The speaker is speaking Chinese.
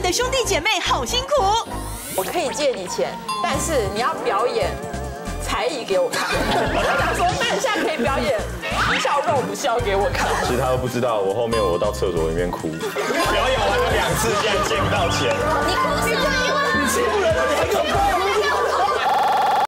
们的兄弟姐妹好辛苦。我可以借你钱，但是你要表演才艺给我看。我想说，那你现在可以表演不笑肉不笑给我看。其实他都不知道，我后面我到厕所里面哭，表演完了两次，竟然借不到钱。你哭。